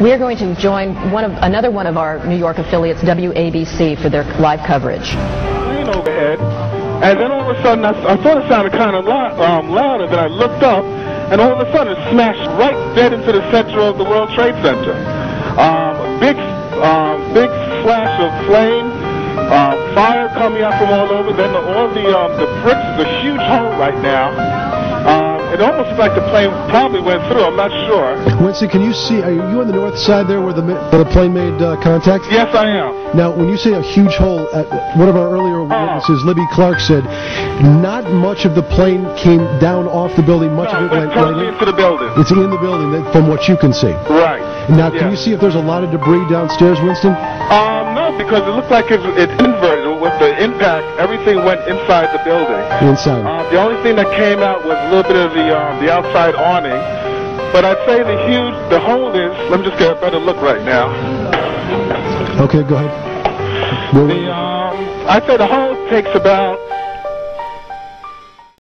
We are going to join one of another one of our New York affiliates, WABC, for their live coverage. Overhead, and then all of a sudden I, I thought it sounded kind of loud, um, louder. Then I looked up, and all of a sudden it smashed right dead into the center of the World Trade Center. Um, big, um, big flash of flame, uh, fire coming out from all over. Then all the um, the bricks, the huge hole right now. Um, it almost looked like the plane probably went through. I'm not sure. Winston, can you see? Are you on the north side there where the where the plane made uh, contact? Yes, I am. Now, when you say a huge hole, one of our earlier witnesses, Libby Clark, said not much of the plane came down off the building. Much No, of it went totally into the building. It's in the building, from what you can see. Right. Now, can Yeah. you see if there's a lot of debris downstairs, Winston? Um, no, because it looked like it, it inverted the impact. Everything went inside the building. Inside. Uh, the only thing that came out was a little bit of the um, the outside awning. But I'd say the huge, the hole is. Let me just get a better look right now. Okay, go ahead. The um, I'd say the hole takes about